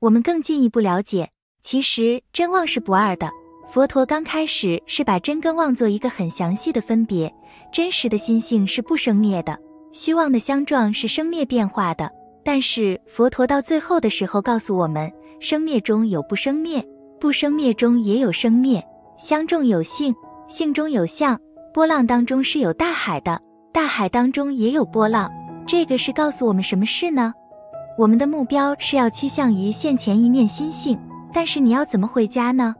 我们更进一步了解，其实真妄是不二的。佛陀刚开始是把真跟妄做一个很详细的分别，真实的心性是不生灭的，虚妄的相状是生灭变化的。但是佛陀到最后的时候告诉我们，生灭中有不生灭，不生灭中也有生灭，相中有性，性中有相，波浪当中是有大海的，大海当中也有波浪。这个是告诉我们什么事呢？我们的目标是要趋向于现前一念心性，但是你要怎么回家呢？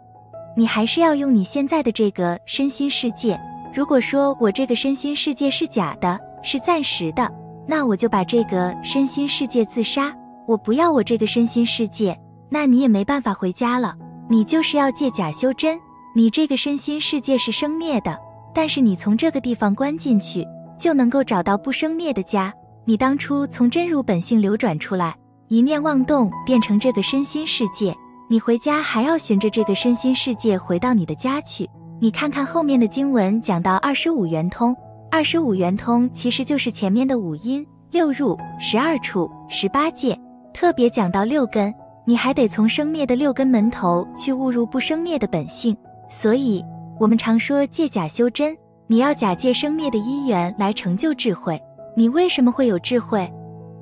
你还是要用你现在的这个身心世界。如果说我这个身心世界是假的，是暂时的，那我就把这个身心世界自杀。我不要我这个身心世界，那你也没办法回家了。你就是要借假修真。你这个身心世界是生灭的，但是你从这个地方关进去，就能够找到不生灭的家。你当初从真如本性流转出来，一念妄动变成这个身心世界。你回家还要循着这个身心世界回到你的家去。你看看后面的经文，讲到二十五圆通，二十五圆通其实就是前面的五音、六入、十二处、十八界，特别讲到六根，你还得从生灭的六根门头去悟入不生灭的本性。所以，我们常说借假修真，你要假借生灭的因缘来成就智慧。你为什么会有智慧？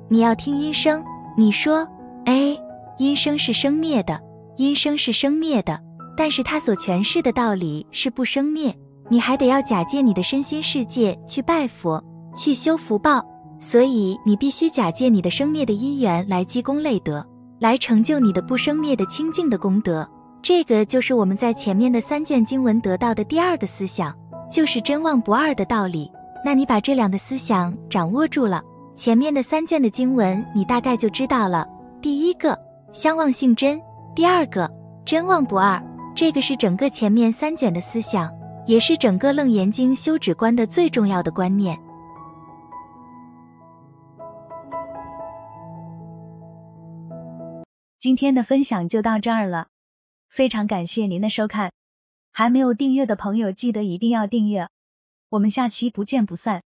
你要听音声。你说，哎，音声是生灭的。音声是生灭的，但是它所诠释的道理是不生灭。你还得要假借你的身心世界去拜佛，去修福报，所以你必须假借你的生灭的因缘来积功累德，来成就你的不生灭的清净的功德。这个就是我们在前面的三卷经文得到的第二个思想，就是真妄不二的道理。那你把这两个思想掌握住了，前面的三卷的经文你大概就知道了。第一个，相望性真。第二个真妄不二，这个是整个前面三卷的思想，也是整个楞严经修止观的最重要的观念。今天的分享就到这儿了，非常感谢您的收看，还没有订阅的朋友记得一定要订阅，我们下期不见不散。